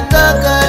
kaka